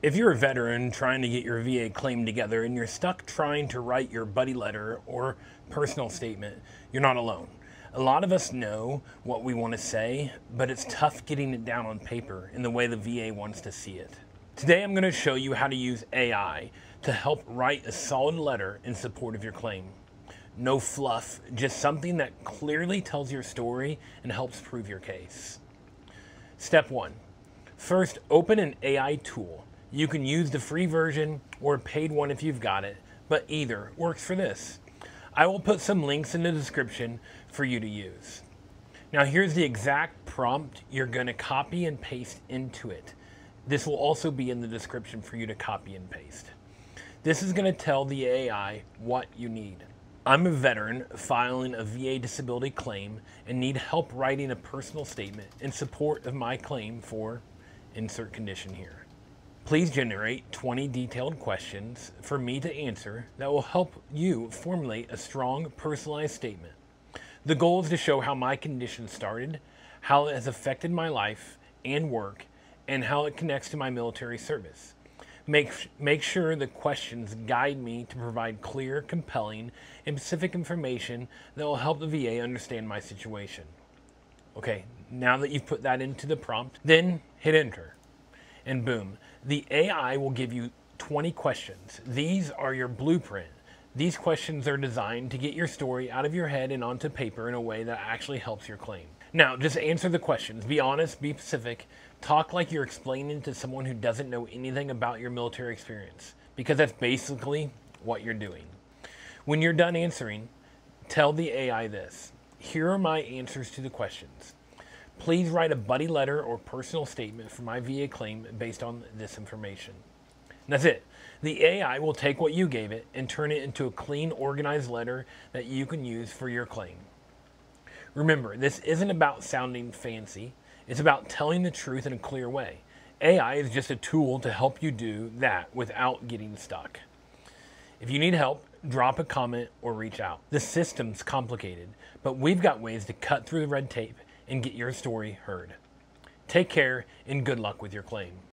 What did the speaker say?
If you're a veteran trying to get your VA claim together and you're stuck trying to write your buddy letter or personal statement, you're not alone. A lot of us know what we want to say, but it's tough getting it down on paper in the way the VA wants to see it. Today I'm going to show you how to use AI to help write a solid letter in support of your claim. No fluff, just something that clearly tells your story and helps prove your case. Step one. First, open an AI tool you can use the free version or paid one if you've got it, but either works for this. I will put some links in the description for you to use. Now here's the exact prompt you're going to copy and paste into it. This will also be in the description for you to copy and paste. This is going to tell the AI what you need. I'm a veteran filing a VA disability claim and need help writing a personal statement in support of my claim for insert condition here. Please generate 20 detailed questions for me to answer that will help you formulate a strong, personalized statement. The goal is to show how my condition started, how it has affected my life and work, and how it connects to my military service. Make, make sure the questions guide me to provide clear, compelling, and specific information that will help the VA understand my situation. Okay, now that you've put that into the prompt, then hit enter and boom, the AI will give you 20 questions. These are your blueprint. These questions are designed to get your story out of your head and onto paper in a way that actually helps your claim. Now, just answer the questions. Be honest, be specific. Talk like you're explaining to someone who doesn't know anything about your military experience, because that's basically what you're doing. When you're done answering, tell the AI this. Here are my answers to the questions. Please write a buddy letter or personal statement for my VA claim based on this information. And that's it. The AI will take what you gave it and turn it into a clean, organized letter that you can use for your claim. Remember, this isn't about sounding fancy. It's about telling the truth in a clear way. AI is just a tool to help you do that without getting stuck. If you need help, drop a comment or reach out. The system's complicated, but we've got ways to cut through the red tape and get your story heard. Take care and good luck with your claim.